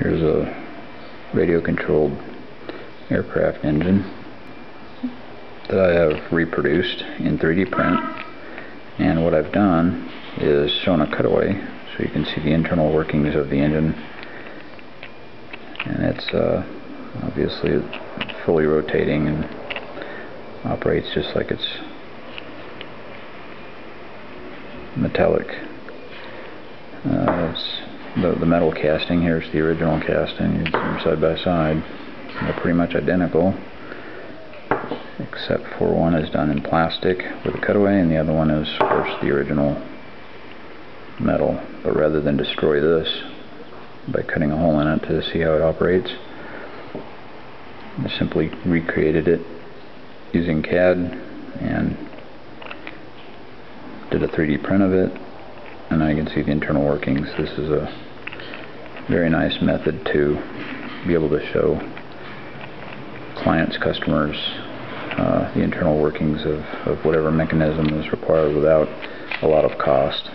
Here's a radio controlled aircraft engine that I have reproduced in 3D print. And what I've done is shown a cutaway so you can see the internal workings of the engine. And it's uh, obviously fully rotating and operates just like it's metallic the, the metal casting here is the original casting They're side by side they're pretty much identical except for one is done in plastic with a cutaway and the other one is of course the original metal. But rather than destroy this by cutting a hole in it to see how it operates I simply recreated it using CAD and did a 3D print of it and now you can see the internal workings this is a very nice method to be able to show clients, customers, uh, the internal workings of, of whatever mechanism is required without a lot of cost.